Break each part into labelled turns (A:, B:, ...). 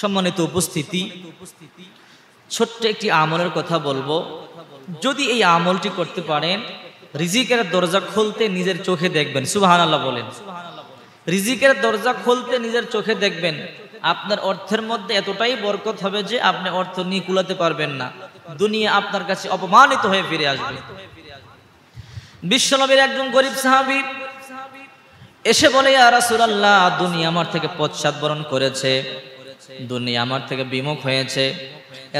A: সম্মানিত উপস্থিতি, ছোট্ট একটি আমলের কথা বলব। যদি এই আমলটি করতে পারেন, রিজিকের দরজা খুলতে নিজের চোখে দেখবেন সুবাহান আল্লাহ বলেন। রিজিকের দরজা খুলতে নিজের চোখে দেখবেন, আপনার অর্থের মধ্যে এতটাই বরকত হবে যে আপনি অর্থ নিয়ে কুলাতে পারবেন না। দুনিয়া আপনার কাছে অপমানিত হয়ে ফিরে আসবে। বিশ্বনবীর একজন গরিব সাহাবি এসে বলে রাসূলুল্লাহ, দুনিয়া আমার থেকে পশ্চাৎ বরণ করেছে। দুনিয়া আমার থেকে বিমুখ হয়েছে।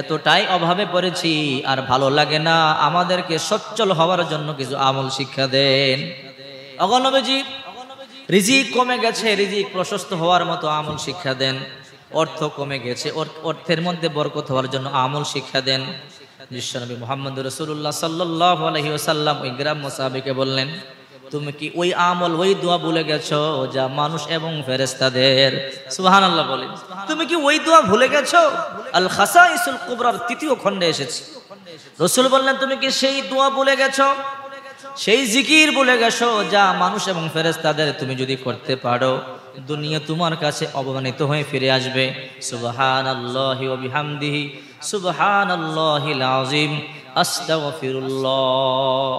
A: এতটাই অভাবে পড়েছি, আর ভালো লাগে না আমাদেরকে সচ্ছল হওয়ার জন্য কিছু আমল শিক্ষা দেন। অগণবীজি রিজিক কমে গেছে, রিজিক প্রশস্ত হওয়ার মতো আমল শিক্ষা দেন। অর্থ কমে গেছে অর্থের মধ্যে বরকত হওয়ার জন্য আমল শিক্ষা দেন। বিশ্বনবী মোহাম্মদ রসুল্লাহ সাল্লাহ আলহি ওসাল্লাম ওই সাহাবিকে বললেন তুমি কি ওই আমল, ওই দোয়া ভুলে গেছো যা মানুষ এবং ফেরেস্তাদের সুহান আল্লাহ বলেন। তুমি কি ওই দোয়া ভুলে গেছো? আল খাসা ইসুল কুবরার তৃতীয় খণ্ডে এসেছে। রসুল বললেন, তুমি কি সেই দোয়া ভুলে গেছো? সেই জিকির বলে গেছো যা মানুষ এবং ফেরেস্তাদের তুমি যদি করতে পারো? দুনিয়া তোমার কাছে অবমানিত হয়ে ফিরে আসবে। সুবহান আল্লাহি ওয়া বিহামদিহি সুবহান আল্লাহিল আযীম, আস্তাগফিরুল্লাহ।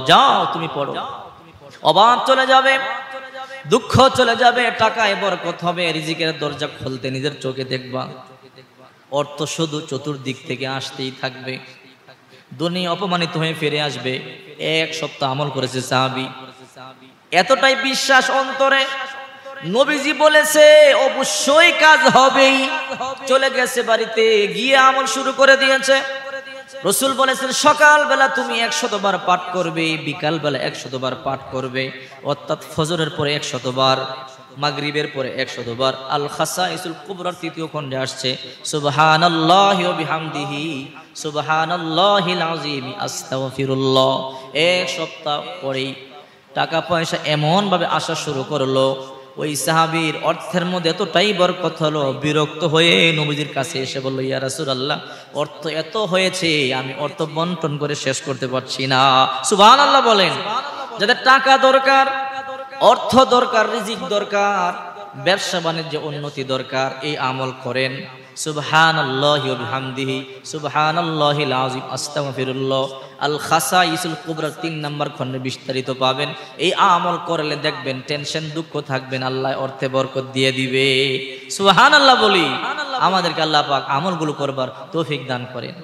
A: যাও, তুমি পড়ো। অভাব চলে যাবে, দুঃখ চলে যাবে, টাকায় বরকত হবে, রিজিকের দরজা খুলতে নিজের চোখে দেখবা। অর্থ শুধু চতুর্দিক থেকে আসতেই থাকবে। দুনিয়া অপমানিত হয়ে ফিরে আসবে। এক সপ্তাহ আমল করেছে সাহাবি। এতটাই বিশ্বাস অন্তরে নবীজি বলেছে, অবশ্যই কাজ হবেই। চলে গেছে বাড়িতে, গিয়ে আমল শুরু করে দিয়েছে। রসুল বলেছেন, সকালবেলা তুমি একশতবার পাঠ করবে, বিকালবেলা একশতবার পাঠ করবে। অর্থাৎ ফজরের পরে একশতবার মাগরিবের পরে একশতবার আল খাসা ইসুল কুবরার তৃতীয় খণ্ডে আসছে সুবহান আল্লাহ সুবহান আস্তাগফিরুল্লাহ। এক সপ্তাহ পরেই টাকা পয়সা এমন ভাবে আসা শুরু করল। ওই সাহাবির অর্থের মধ্যে এতটাই বরকত হলো, বিরক্ত হয়ে নবীজির কাছে এসে বলল, ইয়া রাসুল আল্লাহ অর্থ এত হয়েছে, আমি অর্থ বন্টন করে শেষ করতে পারছি না। সুবহানাল্লাহ বলেন, যাদের টাকা দরকার, অর্থ দরকার, রিজিক দরকার ব্যবসা বাণিজ্য উন্নতি দরকার, এই আমল করেন। সুবহান আল্লাহি বিহামদিহি সুবহান আল্লাহিল আযীম আস্তাগফিরুল্লাহ। আল খাসা ইসুল কুবরার তিন নম্বর খণ্ডে বিস্তারিত পাবেন। এই আমল করলে দেখবেন টেনশন দুঃখ থাকবেন আল্লাহ অর্থে বরকত দিয়ে দিবে। সুবহান আল্লাহ বলি। আমাদেরকে আল্লাহ পাক আমলগুলো করবার তৌফিক দান করেন।